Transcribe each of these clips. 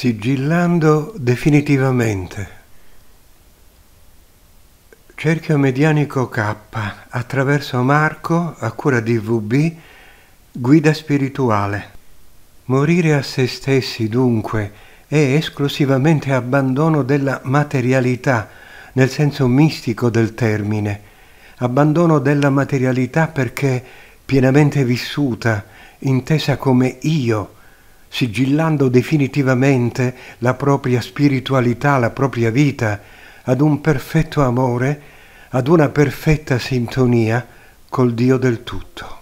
Sigillando definitivamente. Cerchio Medianico K attraverso Marco a cura di VB, guida spirituale. Morire a se stessi dunque è esclusivamente abbandono della materialità nel senso mistico del termine, abbandono della materialità perché pienamente vissuta, intesa come io, sigillando definitivamente la propria spiritualità, la propria vita, ad un perfetto amore, ad una perfetta sintonia col Dio del tutto.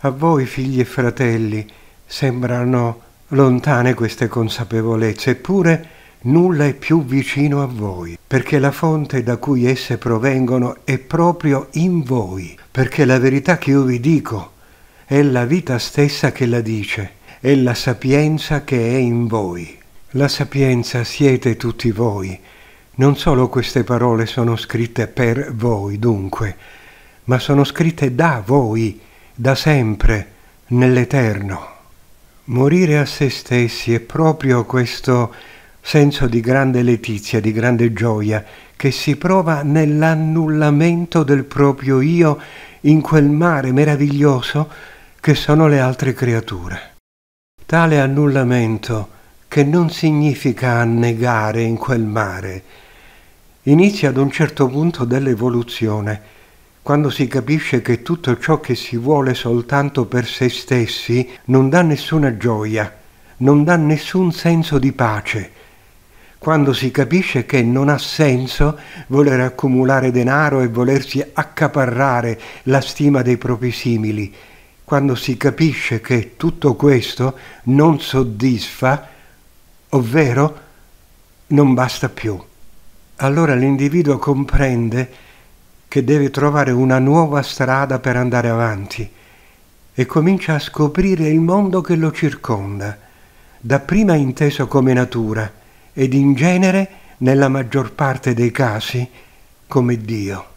A voi, figli e fratelli, sembrano lontane queste consapevolezze, eppure nulla è più vicino a voi, perché la fonte da cui esse provengono è proprio in voi, perché la verità che io vi dico è la vita stessa che la dice è la sapienza che è in voi. La sapienza siete tutti voi. Non solo queste parole sono scritte per voi, dunque, ma sono scritte da voi, da sempre, nell'eterno. Morire a se stessi è proprio questo senso di grande letizia, di grande gioia, che si prova nell'annullamento del proprio io in quel mare meraviglioso che sono le altre creature. Tale annullamento, che non significa annegare in quel mare, inizia ad un certo punto dell'evoluzione, quando si capisce che tutto ciò che si vuole soltanto per se stessi non dà nessuna gioia, non dà nessun senso di pace, quando si capisce che non ha senso voler accumulare denaro e volersi accaparrare la stima dei propri simili, quando si capisce che tutto questo non soddisfa, ovvero non basta più. Allora l'individuo comprende che deve trovare una nuova strada per andare avanti e comincia a scoprire il mondo che lo circonda, dapprima inteso come natura ed in genere, nella maggior parte dei casi, come Dio.